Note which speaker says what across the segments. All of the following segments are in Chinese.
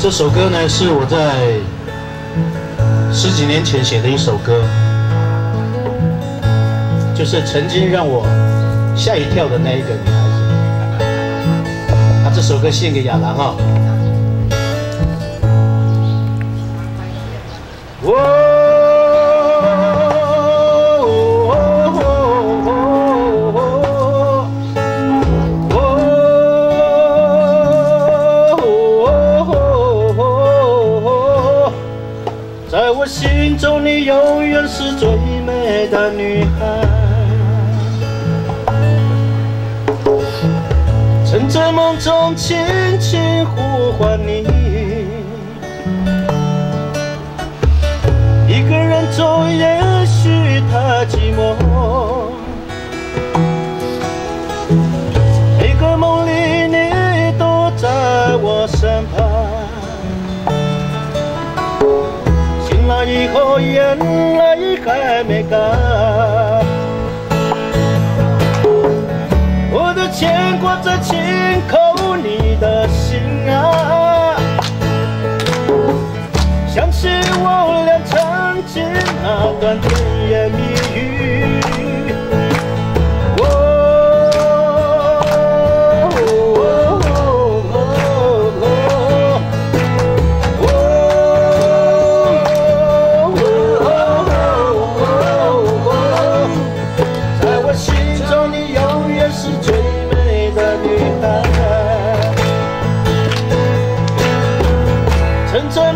Speaker 1: 这首歌呢，是我在十几年前写的一首歌，就是曾经让我吓一跳的那一个女孩子。把这首歌献给亚兰哈。我心中，你永远。是最美的女孩，趁着梦中轻轻呼唤你，还没干，我的牵挂在轻扣你的心啊，想起我俩曾经那段甜言蜜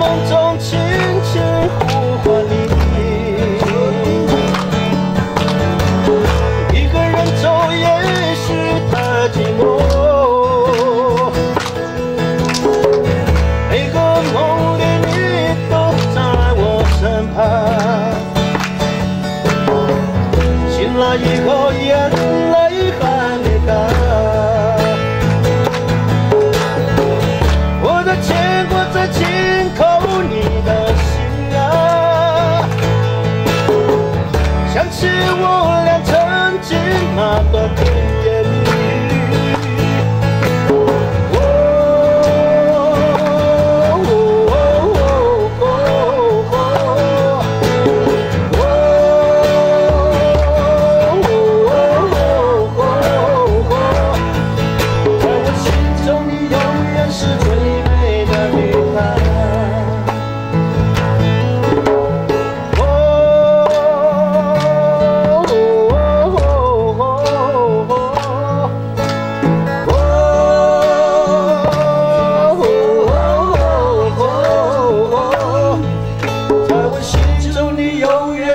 Speaker 1: 风中轻轻呼唤你。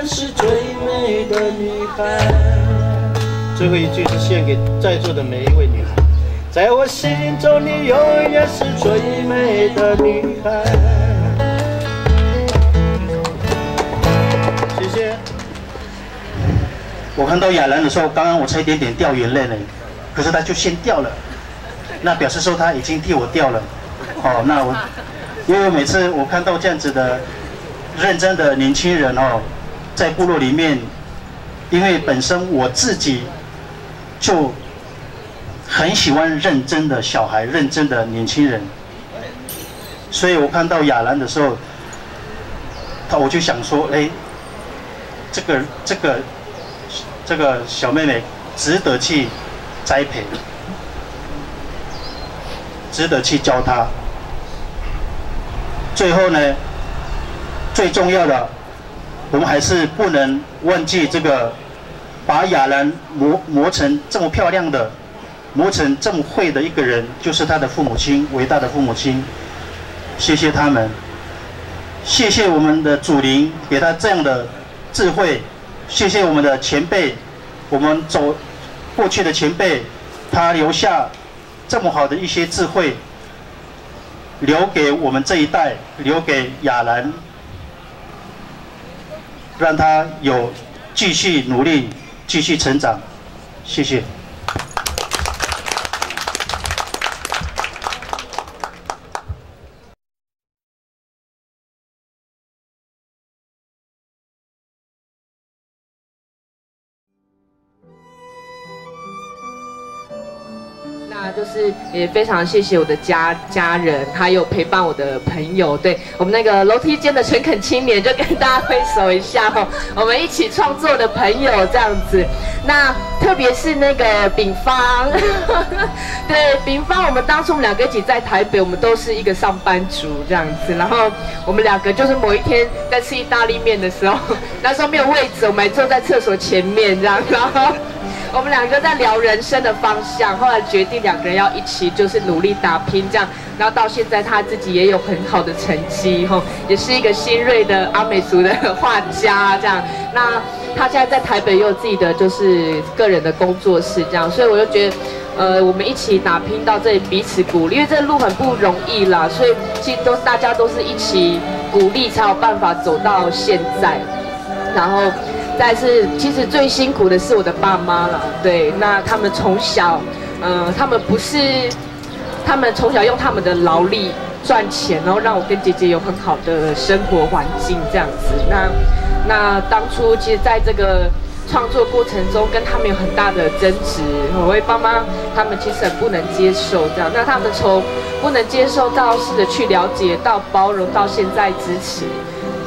Speaker 1: 是最美的女孩。最后一句是献给在座的每一位女孩，在我心中你永远是最美的女孩。谢谢。
Speaker 2: 我看到亚兰的时候，刚刚我差一点点掉眼泪了，可是她就先掉了，那表示说她已经替我掉了。哦，那我，因为每次我看到这样子的认真的年轻人哦，在部落里面，因为本身我自己就。很喜欢认真的小孩，认真的年轻人，所以我看到亚兰的时候，他我就想说，哎，这个这个这个小妹妹值得去栽培，值得去教她。最后呢，最重要的，我们还是不能忘记这个，把亚兰磨磨成这么漂亮的。磨成这么会的一个人，就是他的父母亲，伟大的父母亲。谢谢他们，谢谢我们的祖灵给他这样的智慧，谢谢我们的前辈，我们走过去的前辈，他留下这么好的一些智慧，留给我们这一代，留给亚兰，让他有继续努力，继续成长。谢谢。
Speaker 3: 就是也非常谢谢我的家家人，还有陪伴我的朋友，对我们那个楼梯间的诚恳青年，就跟大家挥手一下哦，我们一起创作的朋友这样子。那特别是那个丙方，对丙方，我们当初我们两个一起在台北，我们都是一个上班族这样子，然后我们两个就是某一天在吃意大利面的时候，那时候没有位置，我们还坐在厕所前面这样，然后。我们两个在聊人生的方向，后来决定两个人要一起就是努力打拼这样，然后到现在他自己也有很好的成绩，吼，也是一个新锐的阿美族的画家这样。那他现在在台北也有自己的就是个人的工作室这样，所以我就觉得，呃，我们一起打拼到这里，彼此鼓励，因为这路很不容易啦，所以其实都大家都是一起鼓励才有办法走到现在，然后。但是，其实最辛苦的是我的爸妈了。对，那他们从小，嗯，他们不是，他们从小用他们的劳力赚钱，然后让我跟姐姐有很好的生活环境这样子。那，那当初其实在这个创作过程中，跟他们有很大的争执。我为爸妈他们其实很不能接受这样。那他们从不能接受到试着去了解，到包容，到现在支持。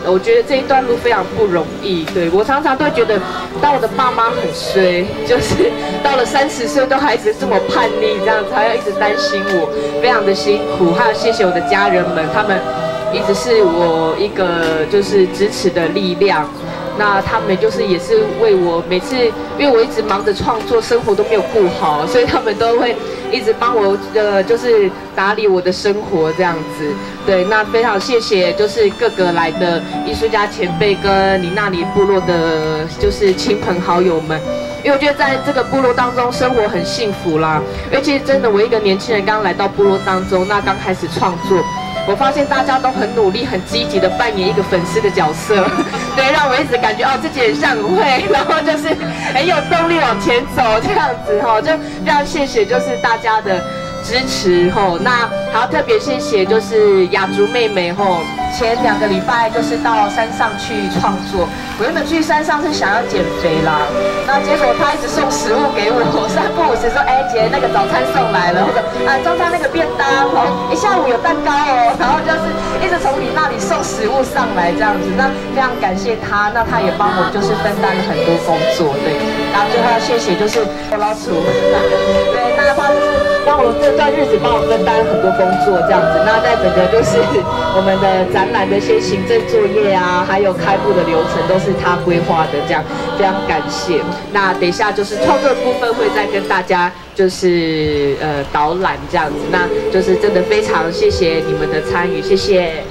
Speaker 3: 我觉得这一段路非常不容易，对我常常都觉得，当我的爸妈很衰，就是到了三十岁都还是这么叛逆，这样子还要一直担心我，非常的辛苦。还有谢谢我的家人们，他们一直是我一个就是支持的力量。那他们就是也是为我每次，因为我一直忙着创作，生活都没有顾好，所以他们都会一直帮我呃，就是打理我的生活这样子。对，那非常谢谢，就是各个来的艺术家前辈跟你那里部落的，就是亲朋好友们，因为我觉得在这个部落当中生活很幸福啦。因为其实真的，我一个年轻人刚来到部落当中，那刚开始创作。我发现大家都很努力、很积极的扮演一个粉丝的角色，对，让我一直感觉哦自己很像很会，然后就是很有动力往前走这样子哈，就非常谢谢就是大家的支持哦，那还要特别谢谢就是雅竹妹妹哦。前两个礼拜就是到山上去创作，我原本去山上是想要减肥啦，那结果他一直送食物给我，三不五时说，哎姐那个早餐送来了，或者啊中餐那个便当哦，一下午有蛋糕哦，然后就是一直从你那里送食物上来这样子，那非常感谢他，那他也帮我就是分担了很多工作，对，然后最后要谢谢就是我老鼠，这段日子帮我分担很多工作这样子，那在整个就是我们的。展览的一些行政作业啊，还有开幕的流程都是他规划的，这样非常感谢。那等一下就是创作部分会再跟大家就是呃导览这样子，那就是真的非常谢谢你们的参与，谢谢。